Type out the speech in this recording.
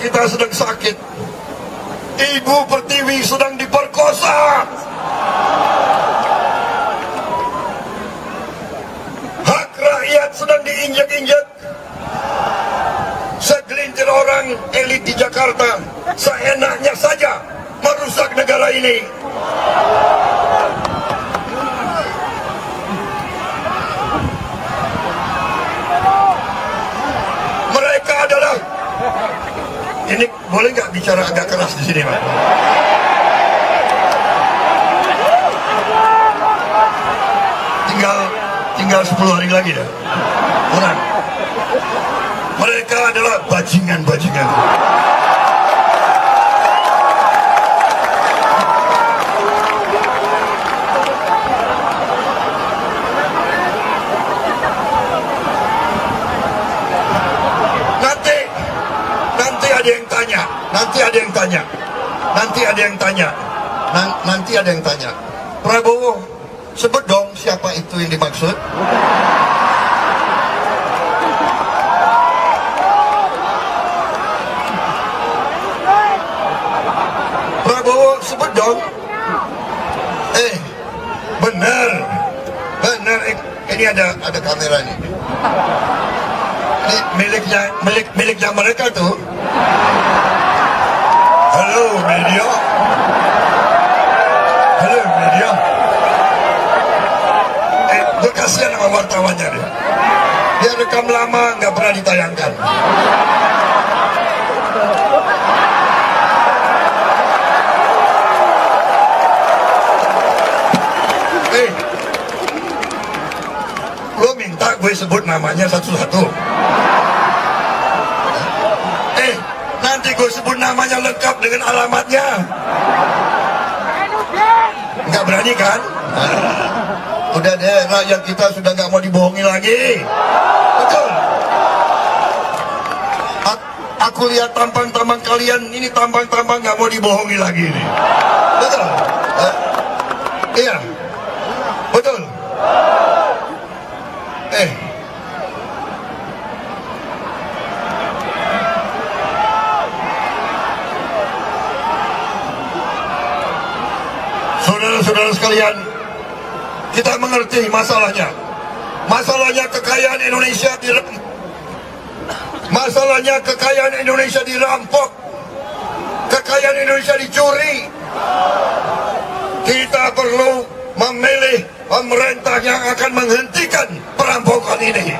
kita sedang sakit. Ibu Pertiwi sedang diperkosa. Hak rakyat sedang diinjak-injak. Segelintir orang elit di Jakarta seenaknya saja merusak negara ini. Mereka adalah ini boleh nggak bicara agak keras di sini, Pak? Tinggal tinggal 10 hari lagi dah. Kurang. Mereka adalah bajingan-bajingan. Nanti nanti ada yang tanya, nanti ada yang tanya, nanti ada yang tanya, Nan- nanti ada yang tanya. Prabowo, sebut dong siapa itu yang dimaksud? Prabowo sebut dong. Eh, benar, benar. Eh, ini ada ada kamera nih. Miliknya milik miliknya mereka tuh. Halo media. Halo media. Eh, gue kasihan sama wartawannya deh. Dia rekam lama nggak pernah ditayangkan. Eh, gue sebut namanya satu-satu. Eh, nanti gue sebut namanya lengkap dengan alamatnya. Nggak berani kan? Ah, Udah deh, rakyat kita sudah nggak mau dibohongi lagi. Betul. A- aku lihat tampang-tampang kalian, ini tampang-tampang nggak mau dibohongi lagi ini. Betul. Eh, iya. Betul. Eh. Saudara-saudara sekalian, kita mengerti masalahnya. Masalahnya kekayaan Indonesia dirampok. Masalahnya kekayaan Indonesia dirampok. Kekayaan Indonesia dicuri. Kita perlu memilih pemerintah yang akan menghentikan perampokan ini.